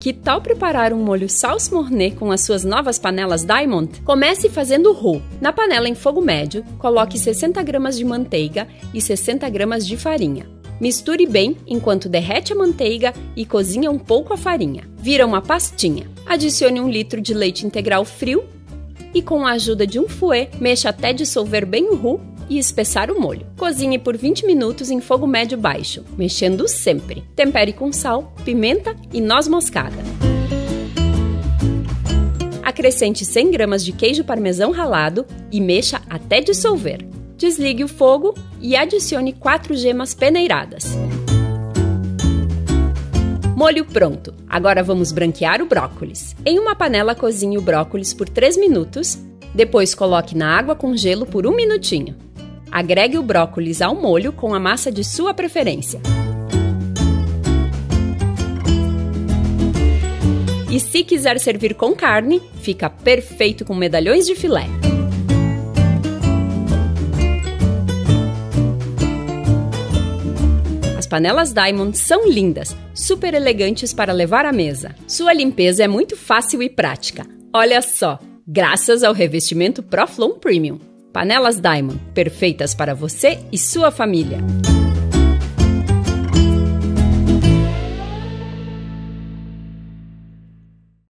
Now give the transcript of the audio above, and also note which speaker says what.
Speaker 1: Que tal preparar um molho sauce mornay com as suas novas panelas Diamond? Comece fazendo roux. Na panela em fogo médio, coloque 60 gramas de manteiga e 60 gramas de farinha. Misture bem enquanto derrete a manteiga e cozinha um pouco a farinha. Vira uma pastinha. Adicione um litro de leite integral frio e, com a ajuda de um fouet, mexa até dissolver bem o roux e espessar o molho. Cozinhe por 20 minutos em fogo médio baixo, mexendo sempre. Tempere com sal, pimenta e noz moscada. Acrescente 100 gramas de queijo parmesão ralado e mexa até dissolver. Desligue o fogo e adicione 4 gemas peneiradas. Molho pronto. Agora vamos branquear o brócolis. Em uma panela cozinhe o brócolis por 3 minutos, depois coloque na água com gelo por um minutinho. Agregue o brócolis ao molho com a massa de sua preferência. E se quiser servir com carne, fica perfeito com medalhões de filé. As panelas Diamond são lindas, super elegantes para levar à mesa. Sua limpeza é muito fácil e prática. Olha só, graças ao revestimento Proflon Premium. Panelas Diamond, perfeitas para você e sua família.